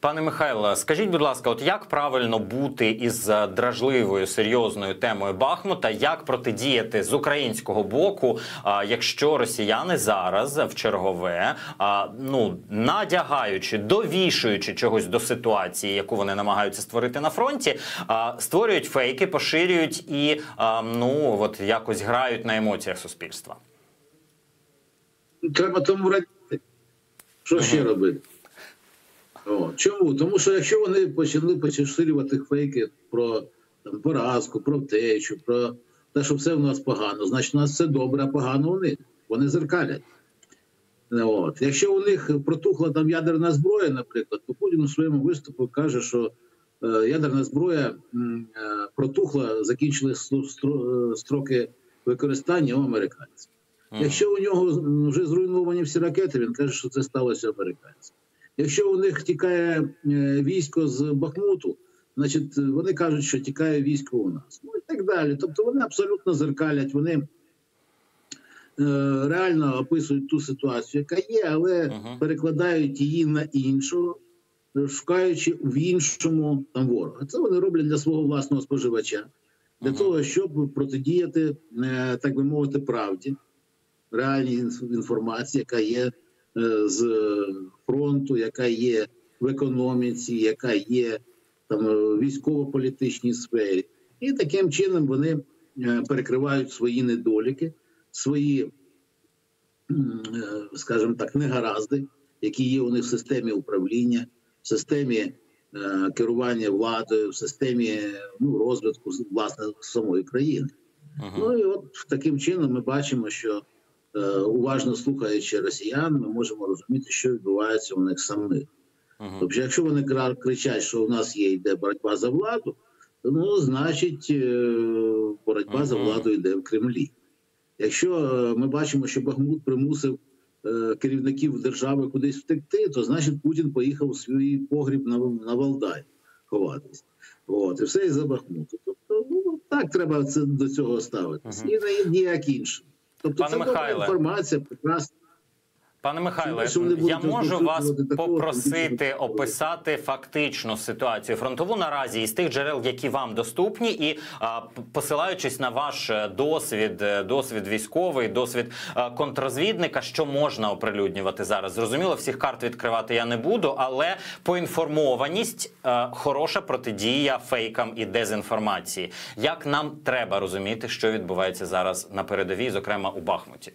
Пане Михайло, скажіть, будь ласка, от як правильно бути із дражливою серйозною темою Бахмута? Як протидіяти з українського боку, якщо росіяни зараз в чергове ну надягаючи, довішуючи чогось до ситуації, яку вони намагаються створити на фронті, створюють фейки, поширюють і ну от якось грають на емоціях суспільства? Треба тому радіти. Що ще робити? О, Чому? Тому що якщо вони почали поширювати фейки про там, поразку, про втечу, про те, що все в нас погано, значить у нас все добре, а погано у них. Вони зеркалять. От. Якщо у них протухла там ядерна зброя, наприклад, то Путін у своєму виступу каже, що е, ядерна зброя е, протухла, закінчили строки використання у американців. Якщо у нього вже зруйновані всі ракети, він каже, що це сталося американцям. Якщо у них тікає е, військо з Бахмуту, значить вони кажуть, що тікає військо у нас. Ну і так далі. Тобто вони абсолютно зеркалять, вони е, реально описують ту ситуацію, яка є, але uh перекладають її на іншого, шукаючи в іншому там ворога. Це вони роблять для свого власного споживача, для uh того, щоб протидіяти, е, так би мовити, правді, реальній інформації, яка є. Е, з фронту, яка є в економіці, яка є там в військово-політичній сфері, і таким чином вони е, перекривають свої недоліки, свої, е, скажімо так, негаразди, які є у них в системі управління, в системі керування владою, в системі ну, розвитку власне самої країни. Ага. Ну і от таким чином ми бачимо, що Е, уважно слухаючи росіян, ми можемо розуміти, що відбувається у них самих. Ага. Тобто, якщо вони кричать, що у нас є йде боротьба за владу, то ну значить е, боротьба ага. за владу йде в Кремлі. Якщо е, ми бачимо, що Бахмут примусив керівників держави кудись втекти, то значить Путін поїхав у свій погріб на на Валдай ховатись. От і все із за Бахмуту. Тобто, ну так треба це до цього ставитися. Ага. І ніяк інше. Тобто Пане це Михайле. інформація прекрасна. Пане Михайле, я можу вас попросити описати фактично ситуацію фронтову наразі із тих джерел, які вам доступні, і посилаючись на ваш е, досвід, е, досвід військовий, досвід е, що можна оприлюднювати зараз. Зрозуміло, всіх карт відкривати я не буду, але поінформованість хороша протидія фейкам і дезінформації. Як нам треба розуміти, що відбувається зараз на передовій, зокрема у Бахмуті?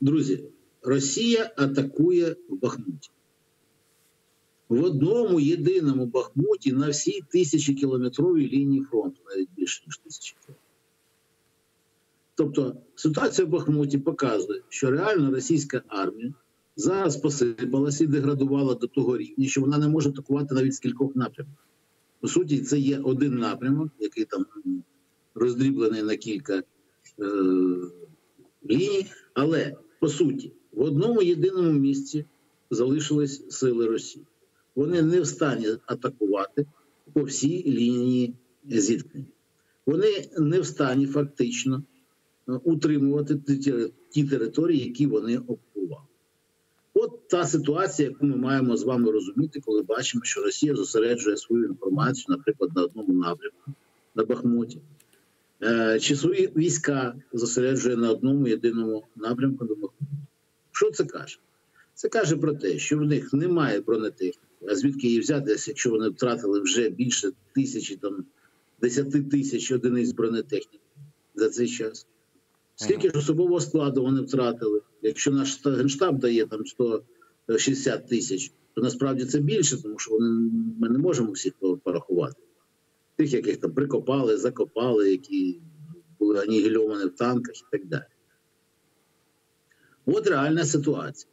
Друзі, Росія атакує в Бахмуті. В одному єдиному Бахмуті на всій тисячі кілометровій лінії фронту, навіть більше, ніж тисячі кілометрів. Тобто ситуація в Бахмуті показує, що реально російська армія зараз посипалася і деградувала до того рівня, що вона не може атакувати навіть з кількох напрямків. По суті, це є один напрямок, який там роздріблений на кілька е, ліній, але по суті, в одному єдиному місці залишились сили Росії. Вони не в стані атакувати по всій лінії зіткнення. Вони не в стані фактично е, утримувати ті території, які вони окупували. От та ситуація, яку ми маємо з вами розуміти, коли бачимо, що Росія зосереджує свою інформацію, наприклад, на одному напрямку на Бахмуті. Е, чи свої війська зосереджує на одному єдиному напрямку. Що це каже? Це каже про те, що в них немає бронетехніки, а звідки її взяти, якщо вони втратили вже більше тисячі там десяти тисяч одиниць бронетехніки за цей час. Скільки ж особового складу вони втратили? Якщо наш генштаб дає там 160 тисяч, то насправді це більше, тому що вони, ми не можемо всіх порахувати тих, яких там прикопали, закопали, які були анігільовані в танках і так далі. От реальна ситуація.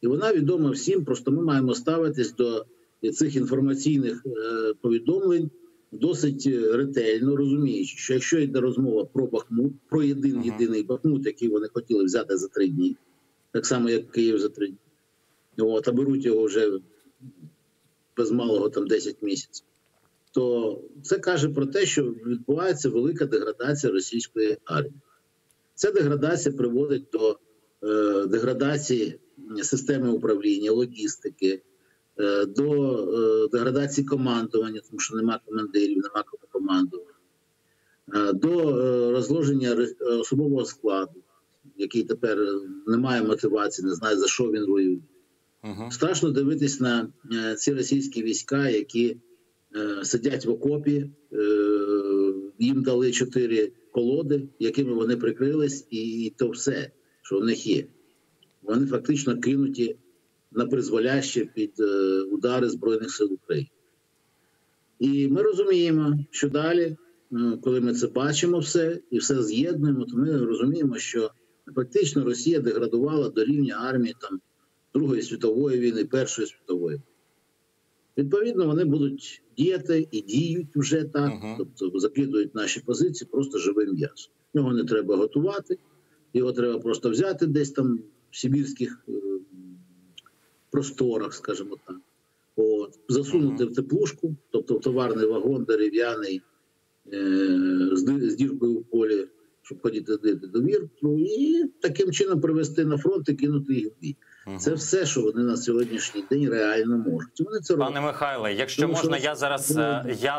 І вона відома всім, просто ми маємо ставитись до цих інформаційних е, повідомлень досить ретельно, розуміючи, що якщо йде розмова про Бахмут, про єдин єдиний Бахмут, який вони хотіли взяти за три дні, так само, як Київ за три дні, от, а беруть його вже без малого там 10 місяців то це каже про те, що відбувається велика деградація російської армії. Ця деградація приводить до е, деградації системи управління, логістики, е, до е, деградації командування, тому що нема командирів, нема кому командувати, е, до е, розложення особового складу, який тепер не має мотивації, не знає за що він воює. Страшно дивитись на е, ці російські війська, які е, сидять в окопі. Е, їм дали чотири колоди, якими вони прикрились, і то все, що в них є. Вони фактично кинуті на призволяще під е, удари Збройних сил України. І ми розуміємо, що далі, е, коли ми це бачимо все і все з'єднуємо, то ми розуміємо, що фактично Росія деградувала до рівня армії там Другої світової війни, Першої світової. Відповідно, вони будуть діяти і діють вже так, Мгм. тобто закидують наші позиції просто живим м'ясом. Його не треба готувати, його треба просто взяти десь там в Сибірських е, просторах, скажімо так. От, засунути Мгм. в теплушку, тобто в товарний вагон дерев'яний е, з, діркою в полі, щоб ходити дити до вірту, і таким чином привезти на фронт і кинути їх в бій. Це все, що вони на сьогоднішній день реально можуть. Вони це роблять. Пане Михайле, якщо Тому можна, що... я зараз е, я